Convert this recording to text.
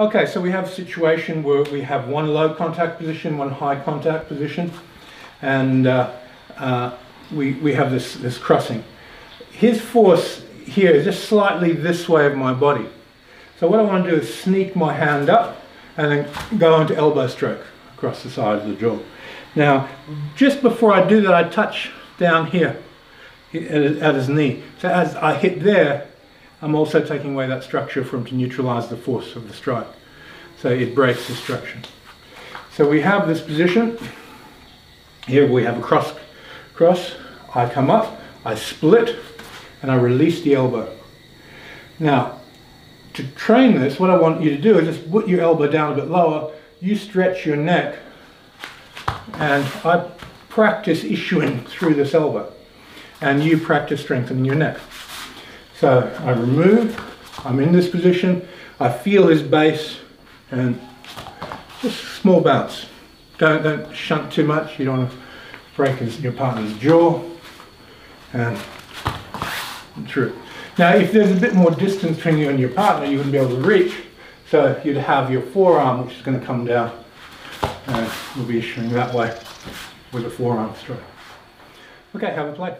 Okay, so we have a situation where we have one low contact position, one high contact position, and uh, uh, we, we have this, this crossing. His force here is just slightly this way of my body. So what I want to do is sneak my hand up and then go into elbow stroke across the side of the jaw. Now, just before I do that, I touch down here at his knee. So as I hit there, I'm also taking away that structure from to neutralize the force of the strike. So it breaks the structure. So we have this position. Here we have a cross, cross. I come up, I split, and I release the elbow. Now, to train this, what I want you to do is just put your elbow down a bit lower, you stretch your neck, and I practice issuing through this elbow, and you practice strengthening your neck. So I remove, I'm in this position, I feel his base, and just small bounce. Don't, don't shunt too much, you don't want to break his, your partner's jaw, and through. Now if there's a bit more distance between you and your partner, you wouldn't be able to reach, so you'd have your forearm which is going to come down, and we'll be issuing that way with a forearm stroke. Okay, have a play.